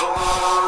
for